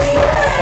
Yeah.